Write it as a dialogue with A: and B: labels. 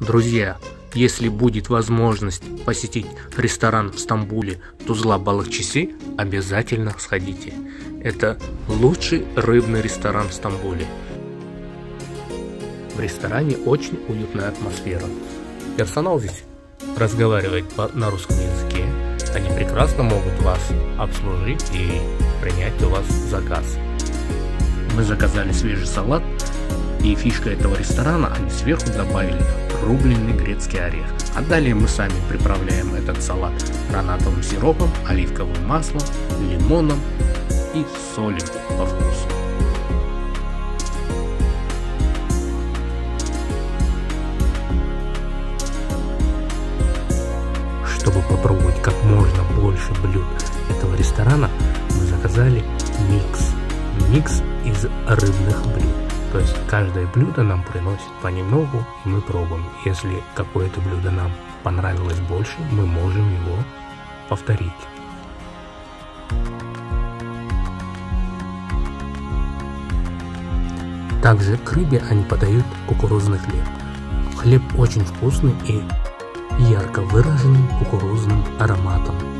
A: Друзья, если будет возможность посетить ресторан в Стамбуле Тузла Балыкчиси, обязательно сходите. Это лучший рыбный ресторан в Стамбуле. В ресторане очень уютная атмосфера. Персонал здесь разговаривает на русском языке. Они прекрасно могут вас обслужить и принять у вас заказ. Мы заказали свежий салат, и фишка этого ресторана, они сверху добавили рубленый грецкий орех. А далее мы сами приправляем этот салат гранатовым сиропом, оливковым маслом, лимоном и солью по вкусу. Чтобы попробовать как можно больше блюд этого ресторана, мы заказали микс. Микс из рыбных блюд. То есть каждое блюдо нам приносит понемногу, и мы пробуем. Если какое-то блюдо нам понравилось больше, мы можем его повторить. Также к рыбе они подают кукурузный хлеб. Хлеб очень вкусный и ярко выраженным кукурузным ароматом.